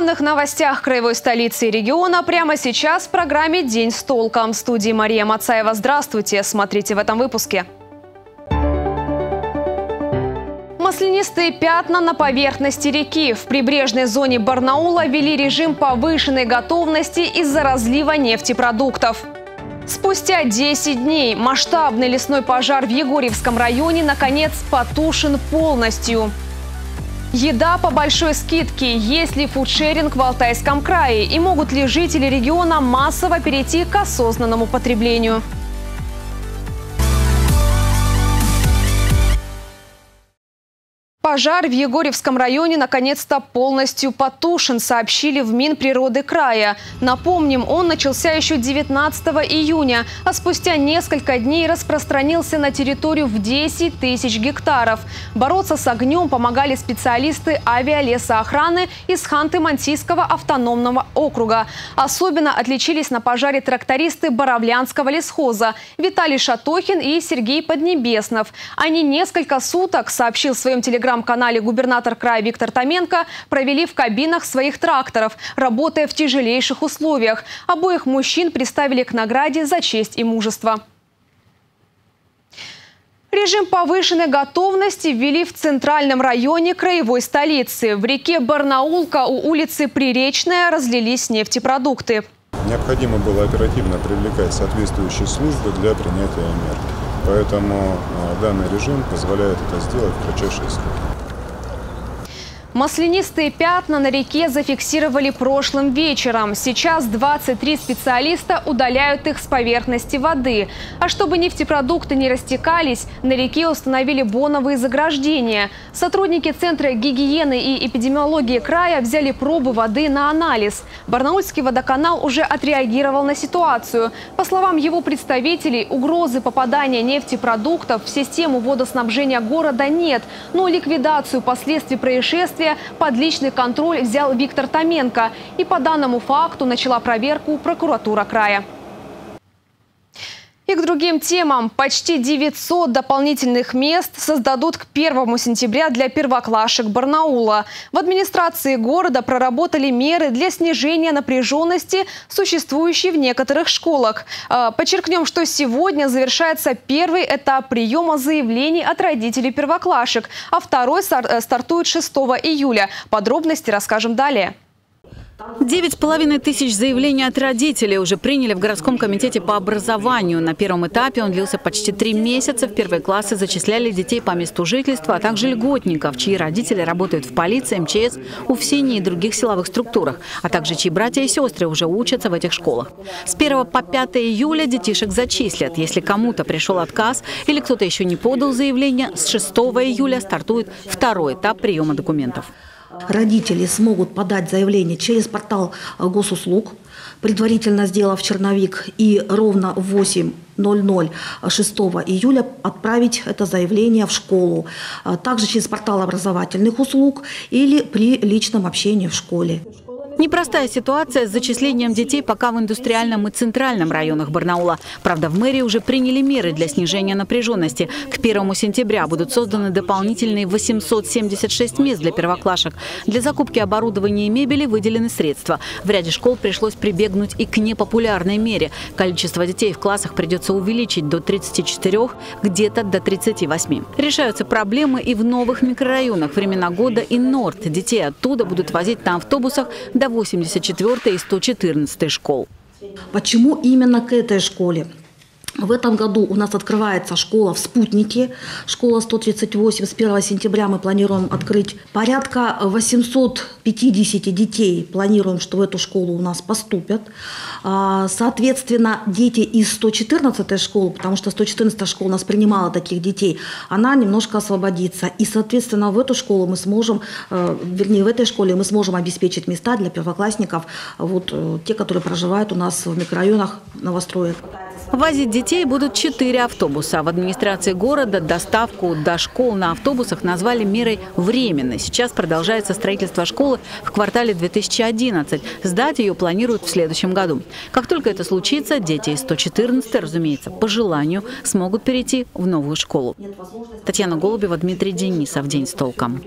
главных новостях краевой столицы и региона прямо сейчас в программе «День с толком». В студии Мария Мацаева. Здравствуйте. Смотрите в этом выпуске. Маслянистые пятна на поверхности реки. В прибрежной зоне Барнаула ввели режим повышенной готовности из-за разлива нефтепродуктов. Спустя 10 дней масштабный лесной пожар в Егорьевском районе наконец потушен полностью. Еда по большой скидке. Есть ли фудшеринг в Алтайском крае? И могут ли жители региона массово перейти к осознанному потреблению? Пожар в Егорьевском районе наконец-то полностью потушен, сообщили в Минприроды края. Напомним, он начался еще 19 июня, а спустя несколько дней распространился на территорию в 10 тысяч гектаров. Бороться с огнем помогали специалисты авиалесоохраны из Ханты-Мансийского автономного округа. Особенно отличились на пожаре трактористы Боровлянского лесхоза Виталий Шатохин и Сергей Поднебеснов. Они несколько суток, сообщил в своем телеграм телеграм-канале губернатор края Виктор Томенко провели в кабинах своих тракторов, работая в тяжелейших условиях. Обоих мужчин представили к награде за честь и мужество. Режим повышенной готовности ввели в центральном районе краевой столицы. В реке Барнаулка у улицы Приречная разлились нефтепродукты. Необходимо было оперативно привлекать соответствующие службы для принятия мер. Поэтому а, данный режим позволяет это сделать в кратчайшие сроки. Маслянистые пятна на реке зафиксировали прошлым вечером. Сейчас 23 специалиста удаляют их с поверхности воды. А чтобы нефтепродукты не растекались, на реке установили боновые заграждения. Сотрудники Центра гигиены и эпидемиологии края взяли пробы воды на анализ. Барнаульский водоканал уже отреагировал на ситуацию. По словам его представителей, угрозы попадания нефтепродуктов в систему водоснабжения города нет. Но ликвидацию последствий происшествия следствия под личный контроль взял Виктор Томенко. И по данному факту начала проверку прокуратура края. И к другим темам. Почти 900 дополнительных мест создадут к 1 сентября для первоклашек Барнаула. В администрации города проработали меры для снижения напряженности, существующей в некоторых школах. А, подчеркнем, что сегодня завершается первый этап приема заявлений от родителей первоклашек, а второй э, стартует 6 июля. Подробности расскажем далее. Девять с половиной тысяч заявлений от родителей уже приняли в городском комитете по образованию. На первом этапе он длился почти три месяца. В первые классы зачисляли детей по месту жительства, а также льготников, чьи родители работают в полиции, МЧС, УФСИНе и других силовых структурах, а также чьи братья и сестры уже учатся в этих школах. С 1 по 5 июля детишек зачислят. Если кому-то пришел отказ или кто-то еще не подал заявление, с 6 июля стартует второй этап приема документов. Родители смогут подать заявление через портал госуслуг, предварительно сделав черновик, и ровно в 8.00 6 июля отправить это заявление в школу. Также через портал образовательных услуг или при личном общении в школе. Непростая ситуация с зачислением детей пока в индустриальном и центральном районах Барнаула. Правда, в мэрии уже приняли меры для снижения напряженности. К 1 сентября будут созданы дополнительные 876 мест для первоклашек. Для закупки оборудования и мебели выделены средства. В ряде школ пришлось прибегнуть и к непопулярной мере. Количество детей в классах придется увеличить до 34, где-то до 38. Решаются проблемы и в новых микрорайонах времена года и Норд. Детей оттуда будут возить на автобусах до 84 и 114 школ. Почему именно к этой школе? В этом году у нас открывается школа в Спутнике, школа 138. С 1 сентября мы планируем открыть порядка 850 детей. Планируем, что в эту школу у нас поступят. А, соответственно, дети из 114 школы, потому что 114 школа у нас принимала таких детей, она немножко освободится. И, соответственно, в эту школу мы сможем, э, вернее, в этой школе мы сможем обеспечить места для первоклассников, вот э, те, которые проживают у нас в микрорайонах новостроек. Возить детей будут четыре автобуса. В администрации города доставку до школ на автобусах назвали мерой временной. Сейчас продолжается строительство школы в квартале 2011. Сдать ее планируют в следующем году. Как только это случится, дети из 114, разумеется, по желанию, смогут перейти в новую школу. Татьяна Голубева, Дмитрий Денисов. День с толком.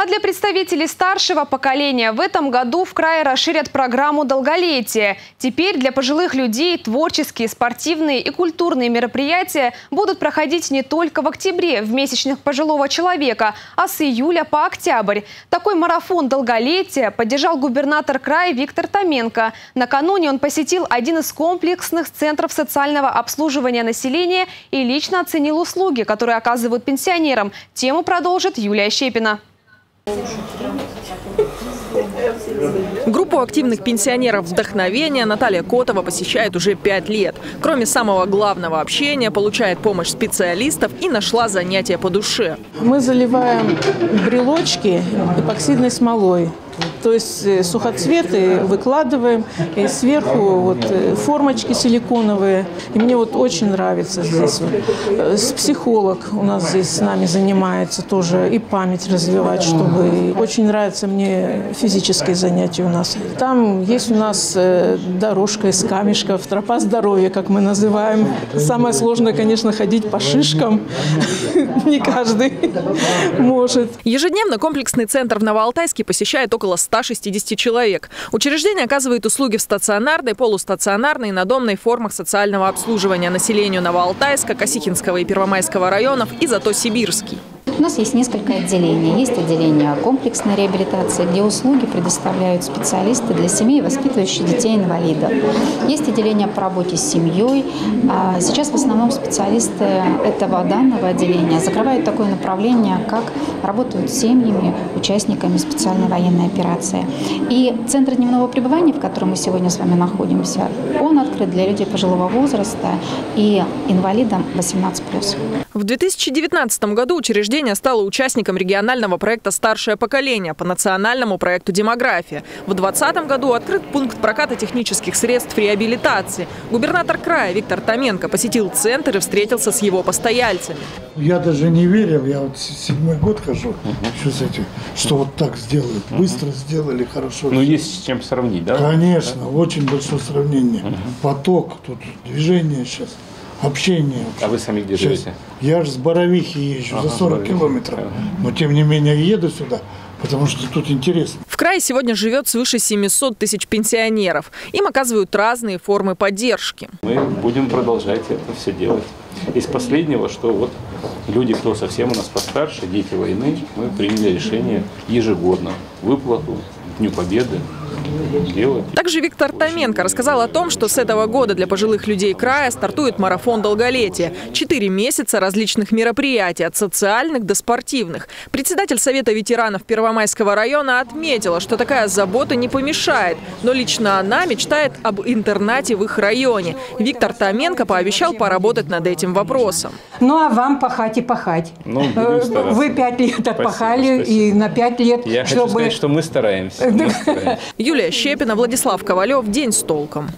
А для представителей старшего поколения в этом году в крае расширят программу долголетия. Теперь для пожилых людей творческие, спортивные и культурные мероприятия будут проходить не только в октябре, в месячных пожилого человека, а с июля по октябрь. Такой марафон долголетия поддержал губернатор края Виктор Томенко. Накануне он посетил один из комплексных центров социального обслуживания населения и лично оценил услуги, которые оказывают пенсионерам. Тему продолжит Юлия Щепина. Группу активных пенсионеров «Вдохновение» Наталья Котова посещает уже пять лет. Кроме самого главного общения, получает помощь специалистов и нашла занятия по душе. Мы заливаем брелочки эпоксидной смолой. То есть э, сухоцветы выкладываем, и сверху вот э, формочки силиконовые. И мне вот очень нравится здесь. Э, психолог у нас здесь с нами занимается тоже и память развивать, чтобы... Очень нравятся мне физические занятия у нас. Там есть у нас дорожка из камешков, тропа здоровья, как мы называем. Самое сложное, конечно, ходить по шишкам. Не каждый может. Ежедневно комплексный центр в Новоалтайске посещает около 160 человек. Учреждение оказывает услуги в стационарной, полустационарной и надомной формах социального обслуживания населению Новоалтайска, Косихинского и Первомайского районов и зато Сибирский. У нас есть несколько отделений. Есть отделение комплексной реабилитации, где услуги предоставляют специалисты для семей, воспитывающих детей-инвалидов. Есть отделение по работе с семьей. А сейчас в основном специалисты этого данного отделения закрывают такое направление, как работают с семьями, участниками специальной военной операции. И Центр дневного пребывания, в котором мы сегодня с вами находимся, он открыт для людей пожилого возраста и инвалидам 18+. В 2019 году учреждение Казани стала участником регионального проекта «Старшее поколение» по национальному проекту «Демография». В 2020 году открыт пункт проката технических средств реабилитации. Губернатор края Виктор Томенко посетил центр и встретился с его постояльцами. Я даже не верил, я вот седьмой год хожу, что, с этим, что вот так сделают. Быстро сделали, хорошо. Ну, есть с чем сравнить, да? Конечно, очень большое сравнение. Поток, тут движение сейчас общение. А вы сами где живете? Я же с Боровихи езжу ага, за 40 километров. Но тем не менее еду сюда, потому что тут интересно. В крае сегодня живет свыше 700 тысяч пенсионеров. Им оказывают разные формы поддержки. Мы будем продолжать это все делать. Из последнего, что вот люди, кто совсем у нас постарше, дети войны, мы приняли решение ежегодно выплату Дню Победы делать. Также Виктор Томенко рассказал о том, что с этого года для пожилых людей края стартует марафон долголетия. Четыре месяца различных мероприятий, от социальных до спортивных. Председатель Совета ветеранов Первомайского района отметила, что такая забота не помешает. Но лично она мечтает об интернате в их районе. Виктор Томенко пообещал поработать над этим вопросом. Ну а вам пахать и пахать. Ну, э, Вы пять лет отпахали спасибо, и на пять лет, Я чтобы... хочу сказать, что мы стараемся. Мы стараемся. Юлия Щепина, Владислав Ковалев. День с толком.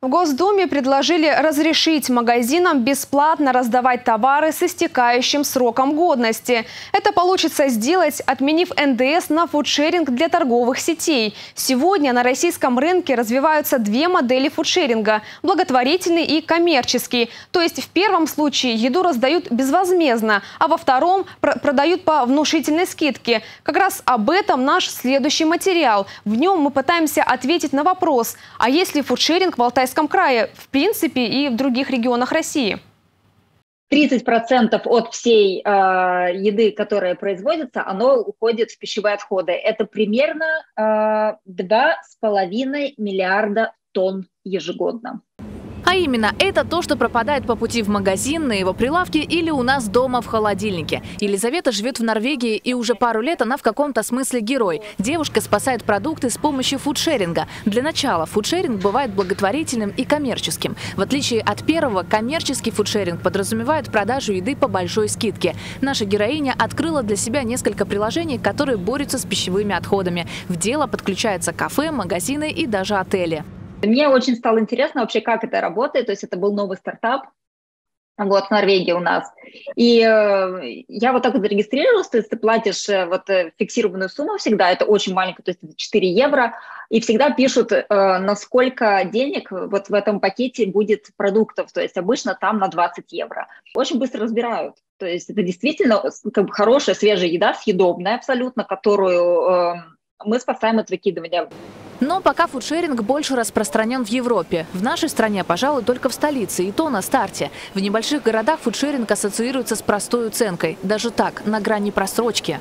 В Госдуме предложили разрешить магазинам бесплатно раздавать товары с истекающим сроком годности. Это получится сделать, отменив НДС на фудшеринг для торговых сетей. Сегодня на российском рынке развиваются две модели фудшеринга – благотворительный и коммерческий. То есть в первом случае еду раздают безвозмездно, а во втором продают по внушительной скидке. Как раз об этом наш следующий материал. В нем мы пытаемся ответить на вопрос, а если фудшеринг в Алтайском Алтайском крае, в принципе, и в других регионах России? 30% от всей э, еды, которая производится, оно уходит в пищевые отходы. Это примерно э, 2,5 миллиарда тонн ежегодно. А именно, это то, что пропадает по пути в магазин, на его прилавке или у нас дома в холодильнике. Елизавета живет в Норвегии и уже пару лет она в каком-то смысле герой. Девушка спасает продукты с помощью фудшеринга. Для начала фудшеринг бывает благотворительным и коммерческим. В отличие от первого, коммерческий фудшеринг подразумевает продажу еды по большой скидке. Наша героиня открыла для себя несколько приложений, которые борются с пищевыми отходами. В дело подключаются кафе, магазины и даже отели. Мне очень стало интересно вообще, как это работает. То есть это был новый стартап. вот, в Норвегии у нас. И э, я вот так вот зарегистрировалась, то есть ты платишь э, вот э, фиксированную сумму всегда, это очень маленько, то есть это 4 евро, и всегда пишут, э, на сколько денег вот в этом пакете будет продуктов, то есть обычно там на 20 евро. Очень быстро разбирают. То есть это действительно как бы хорошая свежая еда, съедобная абсолютно, которую э, мы спасаем от выкидывания. Но пока фудшеринг больше распространен в Европе. В нашей стране, пожалуй, только в столице, и то на старте. В небольших городах фудшеринг ассоциируется с простой уценкой. Даже так, на грани просрочки.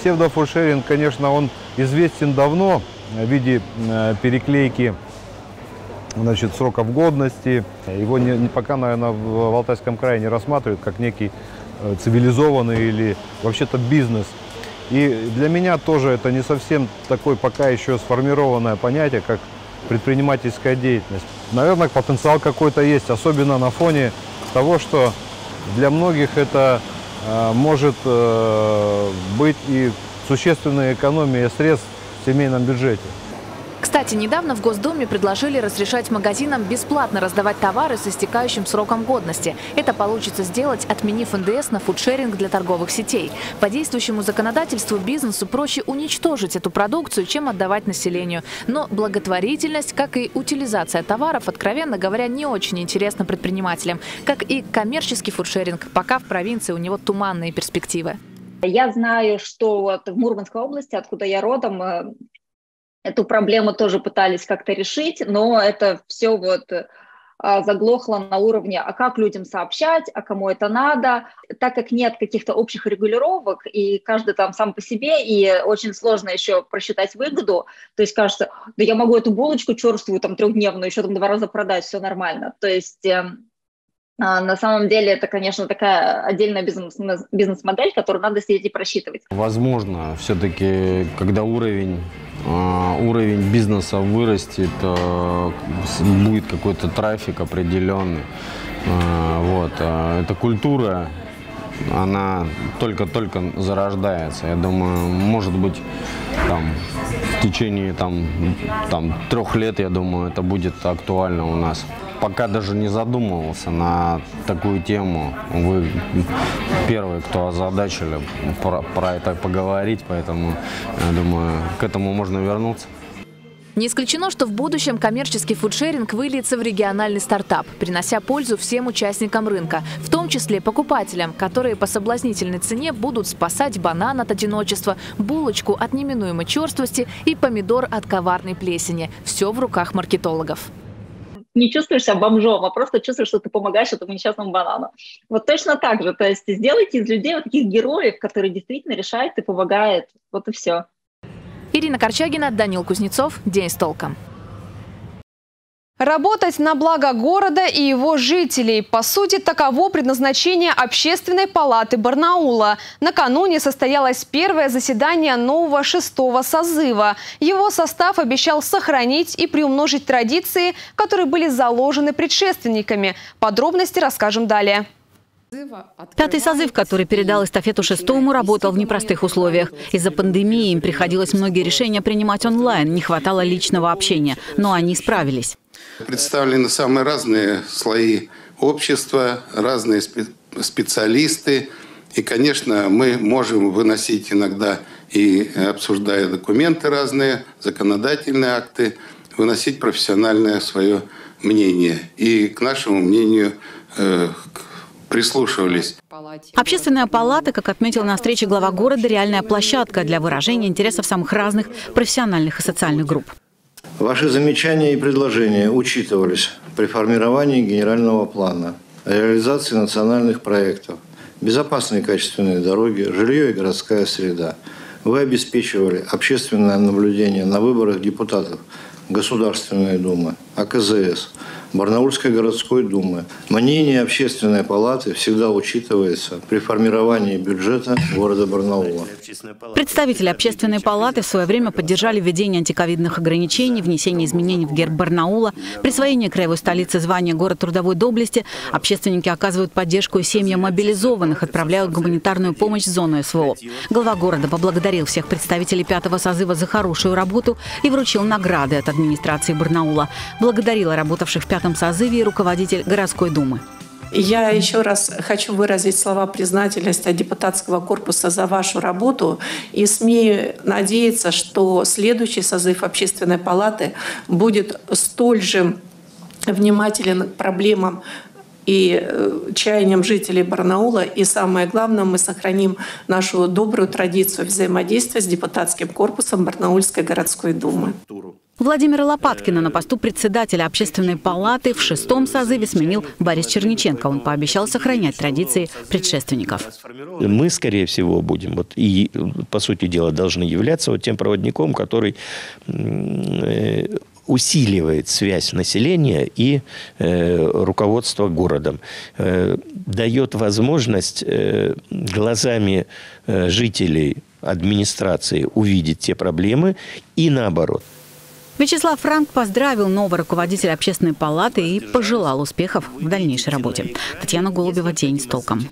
Псевдофудшеринг, конечно, он известен давно в виде э, переклейки значит, сроков годности. Его не, пока, наверное, в Алтайском крае не рассматривают как некий э, цивилизованный или вообще-то бизнес – и для меня тоже это не совсем такое пока еще сформированное понятие, как предпринимательская деятельность. Наверное, потенциал какой-то есть, особенно на фоне того, что для многих это э, может э, быть и существенная экономия средств в семейном бюджете. Кстати, недавно в Госдуме предложили разрешать магазинам бесплатно раздавать товары с истекающим сроком годности. Это получится сделать, отменив НДС на фудшеринг для торговых сетей. По действующему законодательству бизнесу проще уничтожить эту продукцию, чем отдавать населению. Но благотворительность, как и утилизация товаров, откровенно говоря, не очень интересна предпринимателям. Как и коммерческий фудшеринг, пока в провинции у него туманные перспективы. Я знаю, что вот в Мурманской области, откуда я родом, э, Эту проблему тоже пытались как-то решить, но это все вот а, заглохло на уровне, а как людям сообщать, а кому это надо, так как нет каких-то общих регулировок, и каждый там сам по себе, и очень сложно еще просчитать выгоду, то есть кажется, да я могу эту булочку черствую там трехдневную еще там два раза продать, все нормально, то есть эм, на самом деле это, конечно, такая отдельная бизнес-модель, которую надо сидеть и просчитывать. Возможно, все-таки, когда уровень а, уровень бизнеса вырастет, а, будет какой-то трафик определенный. Вот. Эта культура, она только-только зарождается. Я думаю, может быть, там, в течение там, там, трех лет, я думаю, это будет актуально у нас пока даже не задумывался на такую тему. Вы первые, кто озадачили про, про это поговорить, поэтому, я думаю, к этому можно вернуться. Не исключено, что в будущем коммерческий фудшеринг выльется в региональный стартап, принося пользу всем участникам рынка, в том числе покупателям, которые по соблазнительной цене будут спасать банан от одиночества, булочку от неминуемой черствости и помидор от коварной плесени. Все в руках маркетологов не чувствуешь себя бомжом, а просто чувствуешь, что ты помогаешь этому несчастному банану. Вот точно так же. То есть сделайте из людей вот таких героев, которые действительно решают и помогают. Вот и все. Ирина Корчагина, Данил Кузнецов. День с толком. Работать на благо города и его жителей. По сути, таково предназначение Общественной палаты Барнаула. Накануне состоялось первое заседание нового шестого созыва. Его состав обещал сохранить и приумножить традиции, которые были заложены предшественниками. Подробности расскажем далее. Пятый созыв, который передал эстафету шестому, работал в непростых условиях. Из-за пандемии им приходилось многие решения принимать онлайн, не хватало личного общения, но они справились. Представлены самые разные слои общества, разные специалисты. И, конечно, мы можем выносить иногда и обсуждая документы разные, законодательные акты, выносить профессиональное свое мнение. И к нашему мнению э, прислушивались. Общественная палата, как отметил на встрече глава города, реальная площадка для выражения интересов самых разных профессиональных и социальных групп. Ваши замечания и предложения учитывались при формировании генерального плана, реализации национальных проектов, безопасные и качественные дороги, жилье и городская среда. Вы обеспечивали общественное наблюдение на выборах депутатов Государственной Думы, АКЗС, Барнаульской городской думы. Мнение общественной палаты всегда учитывается при формировании бюджета города Барнаула. Представители общественной палаты в свое время поддержали введение антиковидных ограничений, внесение изменений в герб Барнаула, присвоение краевой столицы звания город трудовой доблести. Общественники оказывают поддержку семьям мобилизованных, отправляют гуманитарную помощь в зону СВО. Глава города поблагодарил всех представителей пятого созыва за хорошую работу и вручил награды от администрации Барнаула. Благодарила работавших в пятом созыве и руководитель городской думы. Я еще раз хочу выразить слова признательности депутатского корпуса за вашу работу и смею надеяться, что следующий созыв Общественной палаты будет столь же внимателен к проблемам и э, чаяниям жителей Барнаула. И самое главное, мы сохраним нашу добрую традицию взаимодействия с депутатским корпусом Барнаульской городской думы. Владимира Лопаткина на посту председателя общественной палаты в шестом созыве сменил Борис Черниченко. Он пообещал сохранять традиции предшественников. Мы, скорее всего, будем вот, и, по сути дела, должны являться вот тем проводником, который э, усиливает связь населения и э, руководства городом, э, дает возможность э, глазами э, жителей администрации увидеть те проблемы и наоборот. Вячеслав Франк поздравил нового руководителя общественной палаты и пожелал успехов в дальнейшей работе. Татьяна Голубева, «День с толком».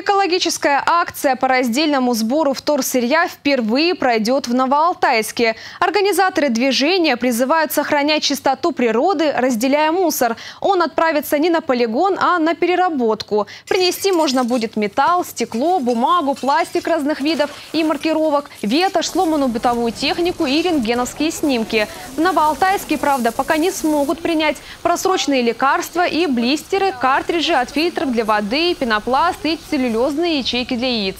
Экологическая акция по раздельному сбору вторсырья впервые пройдет в Новоалтайске. Организаторы движения призывают сохранять чистоту природы, разделяя мусор. Он отправится не на полигон, а на переработку. Принести можно будет металл, стекло, бумагу, пластик разных видов и маркировок, ветошь, сломанную бытовую технику и рентгеновские снимки. В Новоалтайске, правда, пока не смогут принять просроченные лекарства и блистеры, картриджи от фильтров для воды, пенопласт и целлюлозы целлюлезные ячейки для яиц.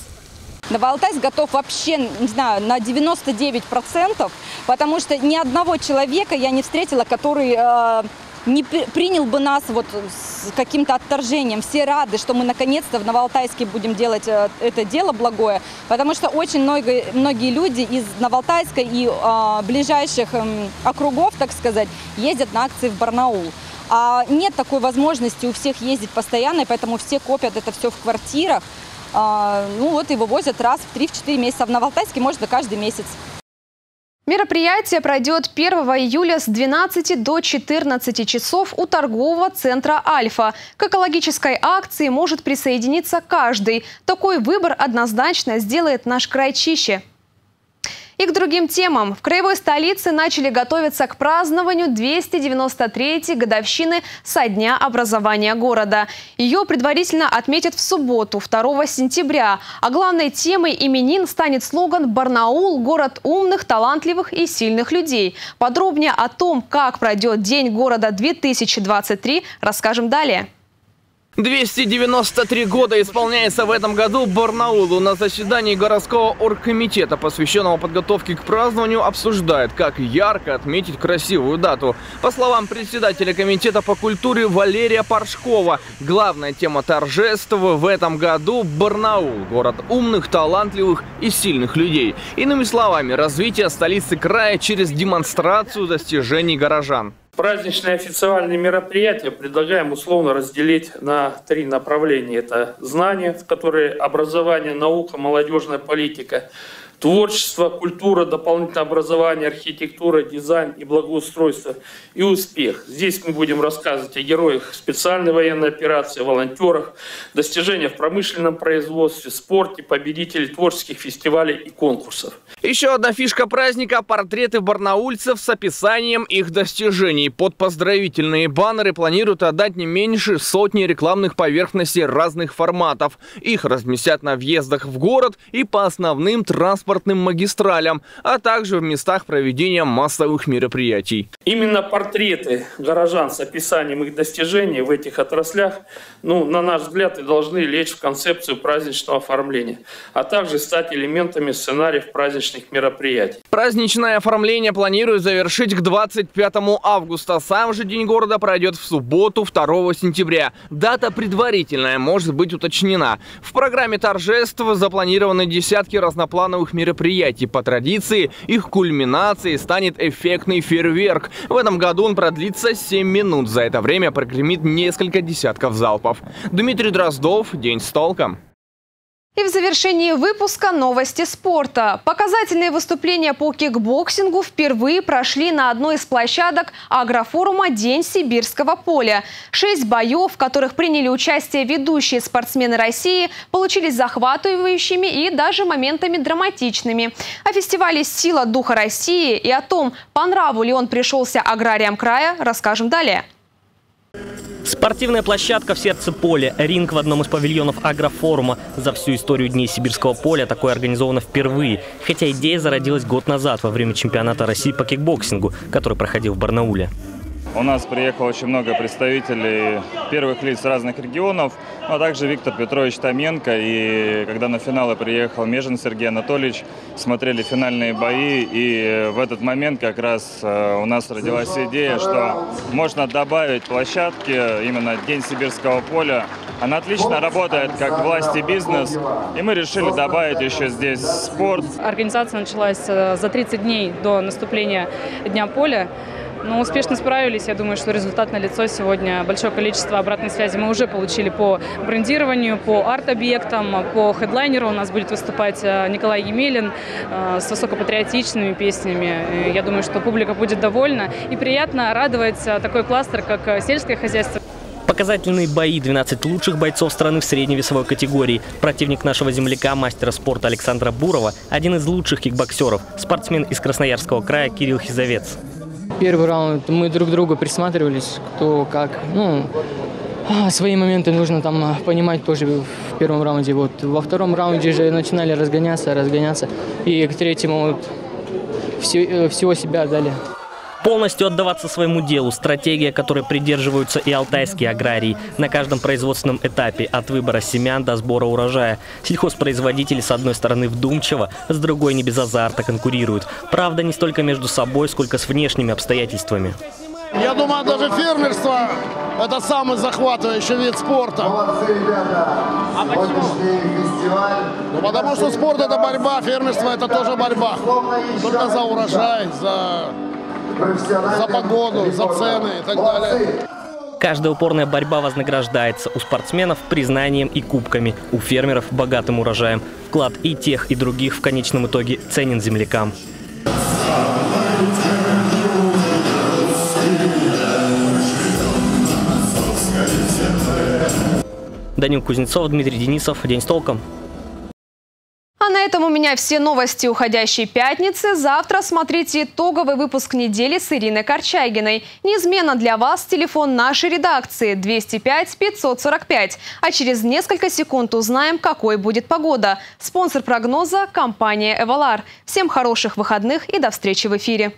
Новоалтайск готов вообще, не знаю, на 99%, потому что ни одного человека я не встретила, который э, не принял бы нас вот каким-то отторжением. Все рады, что мы наконец-то в Новоалтайске будем делать э, это дело благое, потому что очень много, многие люди из Новоалтайска и э, ближайших э, округов, так сказать, ездят на акции в Барнаул. А нет такой возможности у всех ездить постоянно, и поэтому все копят это все в квартирах. А, ну вот и вывозят раз в 3-4 месяца. В Новоалтайске можно каждый месяц. Мероприятие пройдет 1 июля с 12 до 14 часов у торгового центра «Альфа». К экологической акции может присоединиться каждый. Такой выбор однозначно сделает наш край чище. И к другим темам. В краевой столице начали готовиться к празднованию 293-й годовщины со дня образования города. Ее предварительно отметят в субботу, 2 сентября. А главной темой именин станет слоган «Барнаул – город умных, талантливых и сильных людей». Подробнее о том, как пройдет День города 2023, расскажем далее. 293 года исполняется в этом году Барнаулу. На заседании городского оргкомитета, посвященного подготовке к празднованию, обсуждают, как ярко отметить красивую дату. По словам председателя комитета по культуре Валерия Паршкова, главная тема торжества в этом году – Барнаул. Город умных, талантливых и сильных людей. Иными словами, развитие столицы края через демонстрацию достижений горожан. Праздничные официальные мероприятия предлагаем условно разделить на три направления. Это знания, которые образование, наука, молодежная политика – Творчество, культура, дополнительное образование, архитектура, дизайн и благоустройство и успех. Здесь мы будем рассказывать о героях специальной военной операции, волонтерах, достижениях в промышленном производстве, спорте, победителей творческих фестивалей и конкурсов. Еще одна фишка праздника – портреты барнаульцев с описанием их достижений. Под поздравительные баннеры планируют отдать не меньше сотни рекламных поверхностей разных форматов. Их разместят на въездах в город и по основным транспортным транспортным магистралям, а также в местах проведения массовых мероприятий. Именно портреты горожан с описанием их достижений в этих отраслях, ну, на наш взгляд, и должны лечь в концепцию праздничного оформления, а также стать элементами сценариев праздничных мероприятий. Праздничное оформление планируют завершить к 25 августа. Сам же День города пройдет в субботу 2 сентября. Дата предварительная может быть уточнена. В программе торжеств запланированы десятки разноплановых мероприятий мероприятий. По традиции, их кульминацией станет эффектный фейерверк. В этом году он продлится 7 минут. За это время прогремит несколько десятков залпов. Дмитрий Дроздов, День с толком. И в завершении выпуска новости спорта. Показательные выступления по кикбоксингу впервые прошли на одной из площадок агрофорума «День сибирского поля». Шесть боев, в которых приняли участие ведущие спортсмены России, получились захватывающими и даже моментами драматичными. О фестивале «Сила духа России» и о том, по нраву ли он пришелся аграриям края, расскажем далее. Спортивная площадка в сердце поля, ринг в одном из павильонов агрофорума. За всю историю Дней Сибирского поля такое организовано впервые. Хотя идея зародилась год назад во время чемпионата России по кикбоксингу, который проходил в Барнауле. У нас приехало очень много представителей первых лиц разных регионов, а также Виктор Петрович Томенко. И когда на финалы приехал Межин Сергей Анатольевич, смотрели финальные бои. И в этот момент как раз э, у нас родилась идея, что можно добавить площадки, именно День Сибирского поля. Она отлично работает как власть и бизнес. И мы решили добавить еще здесь спорт. Организация началась э, за 30 дней до наступления Дня поля. Но успешно справились. Я думаю, что результат налицо сегодня. Большое количество обратной связи мы уже получили по брендированию, по арт-объектам, по хедлайнеру. У нас будет выступать э, Николай Емелин э, с высокопатриотичными песнями. Я думаю, что публика будет довольна. И приятно радовать такой кластер, как сельское хозяйство. Показательные бои 12 лучших бойцов страны в средней весовой категории. Противник нашего земляка, мастера спорта Александра Бурова, один из лучших кикбоксеров, спортсмен из Красноярского края Кирилл Хизовец. Первый раунд мы друг к другу присматривались, кто как. Ну, а, свои моменты нужно там а, понимать тоже в первом раунде. Вот во втором раунде же начинали разгоняться, разгоняться. И к третьему вот все, э, всего себя дали. Полностью отдаваться своему делу – стратегия, которой придерживаются и алтайские аграрии. На каждом производственном этапе, от выбора семян до сбора урожая. Сельхозпроизводители, с одной стороны, вдумчиво, с другой не без азарта конкурируют. Правда, не столько между собой, сколько с внешними обстоятельствами. Я думаю, даже фермерство – это самый захватывающий вид спорта. А почему? Ну, потому что спорт – это борьба, фермерство – это тоже борьба. Только за урожай, за за погоду, за цены и так далее. Каждая упорная борьба вознаграждается. У спортсменов признанием и кубками, у фермеров богатым урожаем. Вклад и тех, и других в конечном итоге ценен землякам. Данил Кузнецов, Дмитрий Денисов. День с толком. На этом у меня все новости уходящей пятницы. Завтра смотрите итоговый выпуск недели с Ириной Корчагиной. Неизменно для вас телефон нашей редакции 205 545. А через несколько секунд узнаем, какой будет погода. Спонсор прогноза – компания «Эвалар». Всем хороших выходных и до встречи в эфире.